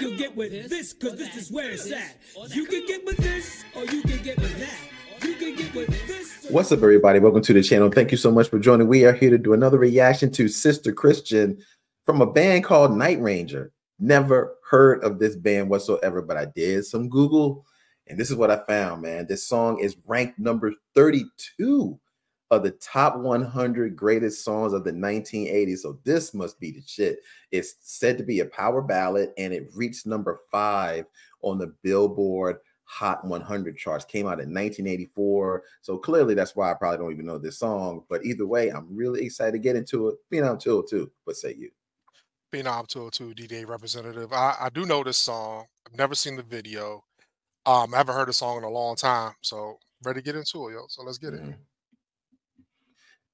could get with this, cause this is where it's at. You can get with this, or you can get with that. You can get with this. What's up, everybody? Welcome to the channel. Thank you so much for joining. We are here to do another reaction to Sister Christian from a band called Night Ranger. Never heard of this band whatsoever, but I did some Google, and this is what I found, man. This song is ranked number 32 of the top 100 greatest songs of the 1980s. So this must be the shit. It's said to be a power ballad and it reached number five on the Billboard Hot 100 charts. Came out in 1984. So clearly that's why I probably don't even know this song. But either way, I'm really excited to get into it. Phenom 202. What say you? Phenom 202 D-Day representative. I, I do know this song. I've never seen the video. Um, I haven't heard the song in a long time. So ready to get into it, yo. So let's get it.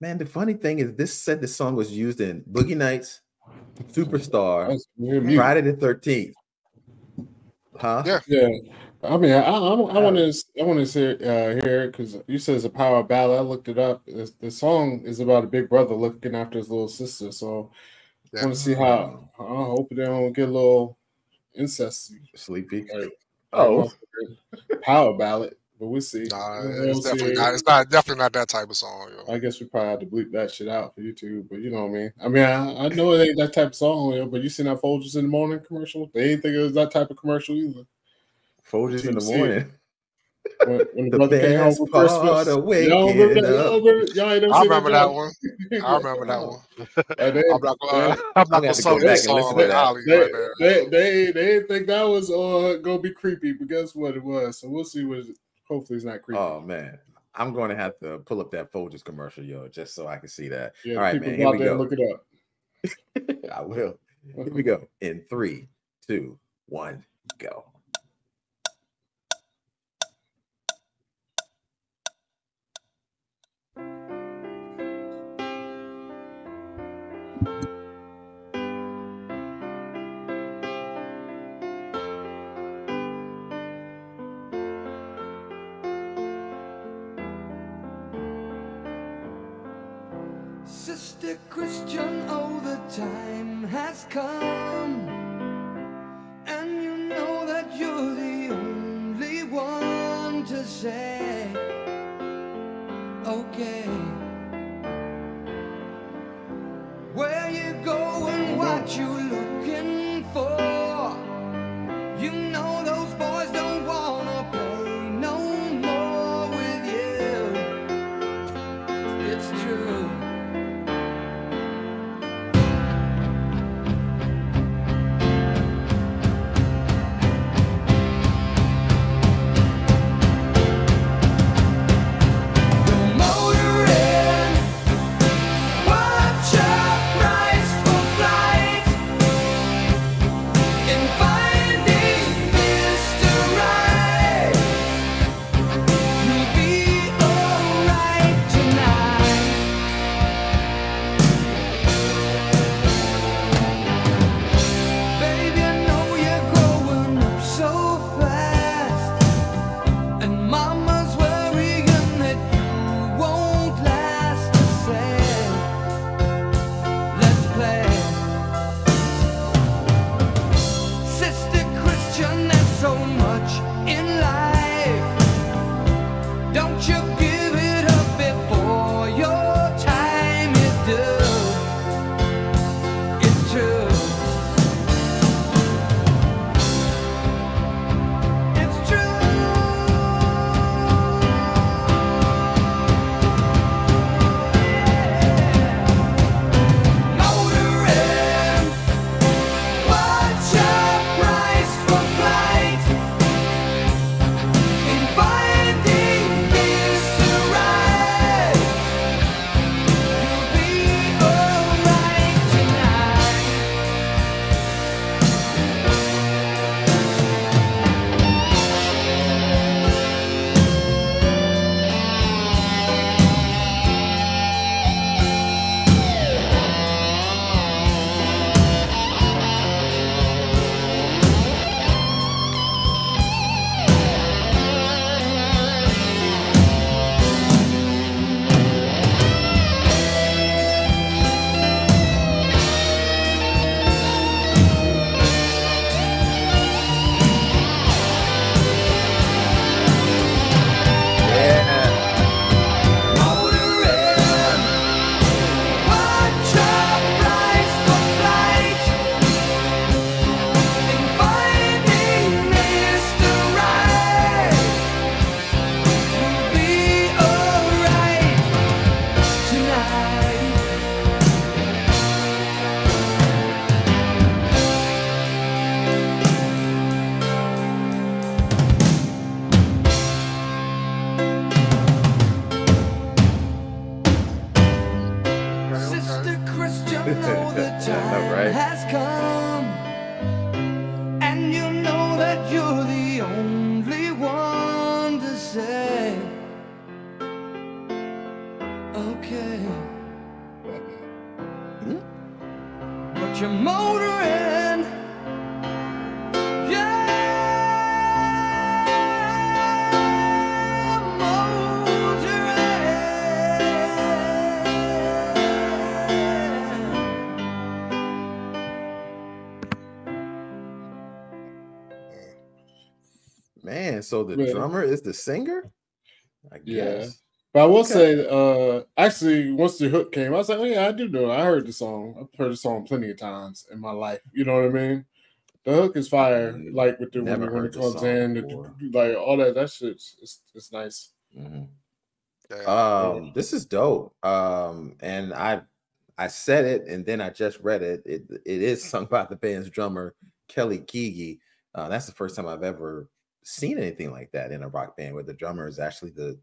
Man, the funny thing is, this said the song was used in Boogie Nights, Superstar, Friday the Thirteenth. Huh? Yeah, yeah. I mean, I I, I want to I want to say uh, here because you said it's a power ballad. I looked it up. It's, the song is about a big brother looking after his little sister. So yeah. I want to see how. I hope they don't get a little incest sleepy. Like, oh, power ballad. But we'll see. Nah, it's definitely not. It's not definitely not that type of song. Yo. I guess we probably have to bleep that shit out for YouTube. But you know what I mean. I mean, I, I know it ain't that type of song, yo, but you seen that Folgers in the morning commercial? They ain't think it was that type of commercial either. Folgers in the morning. When, when the, the brother came home for Christmas, y'all remember, y'all remember, y'all ain't I remember that, that one. I remember that one. and I'm not gonna, I'm not gonna sing this song with Ali they, right they, they, they didn't think that was uh, gonna be creepy, but guess what it was. So we'll see what Hopefully, it's not creepy. Oh man, I'm going to have to pull up that Folgers commercial, yo, just so I can see that. Yeah, All right, man. Here we go. Look it up. I will. Here we go. In three, two, one, go. Sister Christian, oh, the time has come. And you know that you're the only one to say, okay. Where you going, what you okay. But you're motoring. Yeah, motoring. Man, so the yeah. drummer is the singer? I guess. Yeah guess. But I will Okay. say, uh, actually, once the hook came, I was like, oh yeah, I do know. I heard the song. I've heard the song plenty of times in my life. You know what I mean? The hook is fire. Mm, Like with the when, it- when it comes in, the- like all that. That shit's it's, it's nice. Mhm. Um, this is dope. Um, and I I said it and then I just read it. It it is sung by the band's drummer, Kelly Keagy. Uh, that's the first time I've ever seen anything like that in a rock band where the drummer is actually the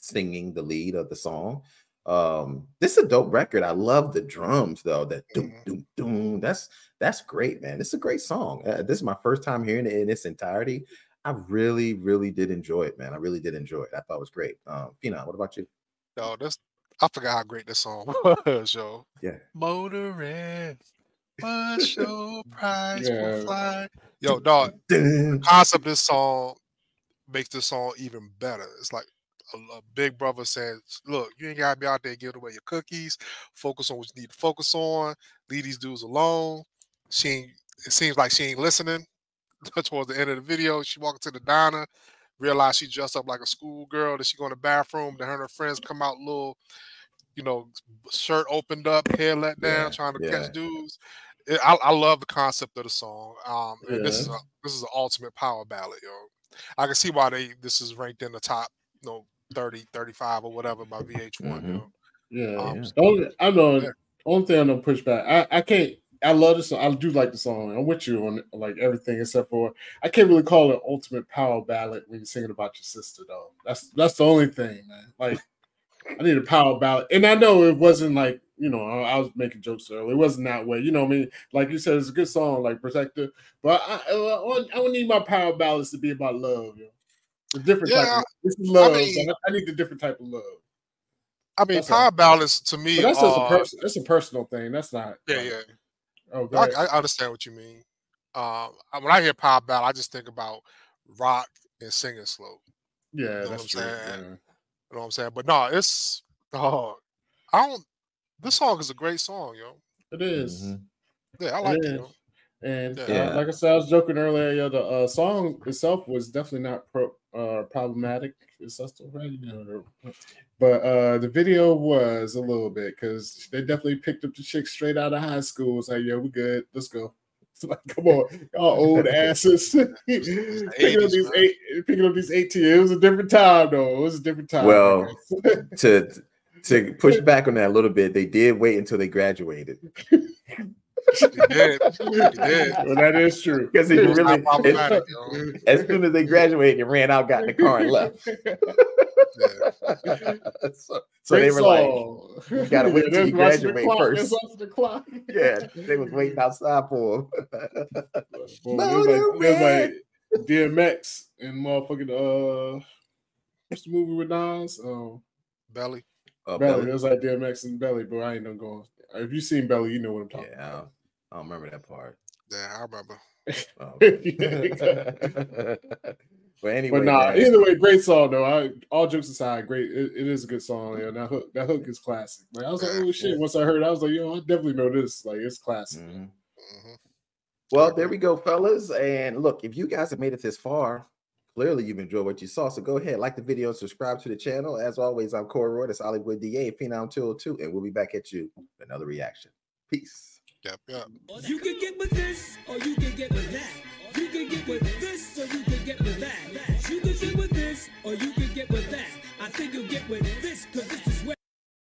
singing the lead of the song. Um, this is a dope record. I love the drums though. That doom Mhm. doom doom. That's that's great, man. This is a great song. Uh, this is my first time hearing it in its entirety. I really, really did enjoy it, man. I really did enjoy it. I thought it was great. Um, Phenom, what about you? Yo, this I forgot how great this song was, yo. Yeah. Motoring. What's your price Yeah. for fly? Yo, dog, concept of this song makes this song even better. It's like a, a big brother says, "Look, you ain't gotta be out there giving away your cookies. Focus on what you need to focus on. Leave these dudes alone." She, ain't, it seems like she ain't listening. Towards the end of the video, she walking to the diner, realize she dressed up like a schoolgirl. Then she go in the bathroom. Then her and her friends come out, little, you know, shirt opened up, hair let down, Yeah, trying to yeah. catch dudes. It- I, I love the concept of the song. Um, and this is Yeah. a, this is an ultimate power ballad, yo. I can see why they this is ranked in the top, you know, 30, 35 or whatever by VH1. Mhm. Yeah. Um, Yeah. The only, I know. Yeah. Only thing I know pushback. I I can't. I love this song. I do like the song. I'm with you on like everything except for I can't really call it ultimate power ballad when you're singing about your sister though. That's that's the only thing, man. Like I need a power ballad, and I know it wasn't like you know I, I was making jokes earlier. It wasn't that way. You know what I mean? Like you said, it's a good song, like Protector. But I I, I, I would need my power ballads to be about love. You know? A different type. Yeah, Of, this is love. mean- but I, I need the different type of love. I mean, That's all. power ballads to me But that's just a are- person. That's a personal thing. That's not. yeah, like- yeah. Oh, go I, ahead. I understand what you mean. Um, when I hear power ballad, I just think about rock and singing slow. yeah, know what that's I'm true. saying? yeah. You know what I'm saying? But no, it's oh, I don't. This song is a great song, yo. It is. Mhm. Yeah, I like it. is. Yo. And Yeah. uh, like I said, I was joking earlier. Yeah, the uh, song itself was definitely not pro, uh, problematic. Is that still right? But uh, the video was a little bit because they definitely picked up the chick straight out of high school. It's like, yo, we good. Let's go. It's like, come on, y'all old asses. picking, up these eight, picking up these 18. It was a different time, though. It was a different time. Well. To to push back on that a little bit, they did wait until they graduated He did. Well, that is true. because it It really not yo. as soon as they graduated, they ran out, got in the car, and left. Yeah. so so they Great were like, song. "You gotta wait till there's you watching the graduate clock, first." the clock. yeah, they was waiting outside for him. Boy, there's like, there's like DMX and motherfucking uh, what's the movie with Nas? Um, Belly. Oh, Belly. Belly? It was like DMX and Belly, but I ain't no going. If you seen Belly, you know what I'm talking Yeah, I don't, I don't remember that part. Yeah, I remember. Oh. about. but anyway, but nah, man, either way, great song though. I, all jokes aside, great. It, it is a good song. Yeah, that hook, that hook is classic. Like I was like, oh shit. Once I heard, it, I was like, yo, I definitely know this. Like it's classic. mhm. Mhm. Well, there we go, fellas. And look, if you guys have made it this far, clearly you've enjoyed what you saw. So go ahead, like the video, and subscribe to the channel. As always, I'm Corey Roy. That's Hollywood DA, Phenom 202, and we'll be back at you with another reaction. Peace. Yep, yep. You can get with this, or you can get with that. You can get with this, or you can get with that. You can get with this, or you can get with that. I think you'll get with this.